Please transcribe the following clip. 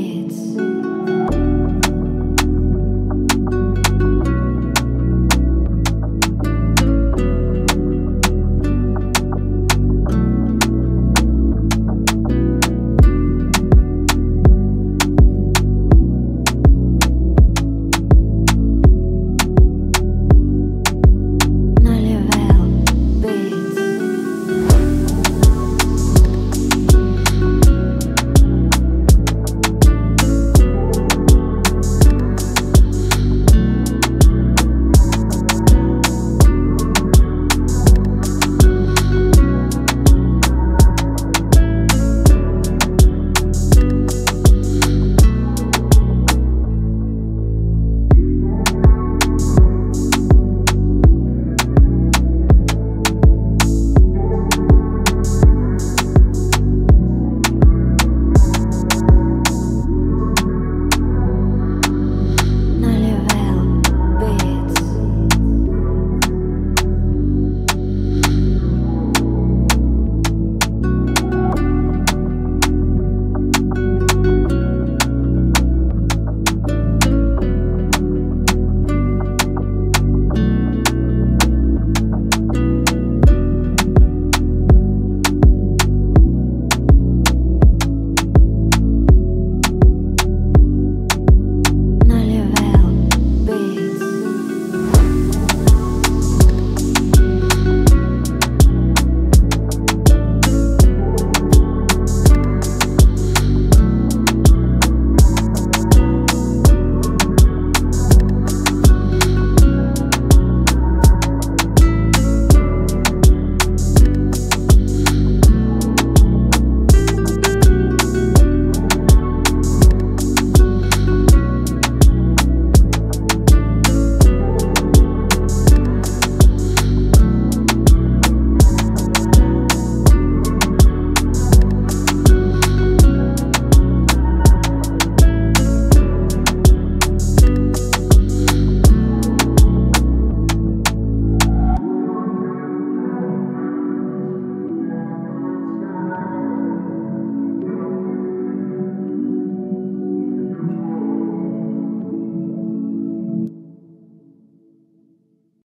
kids.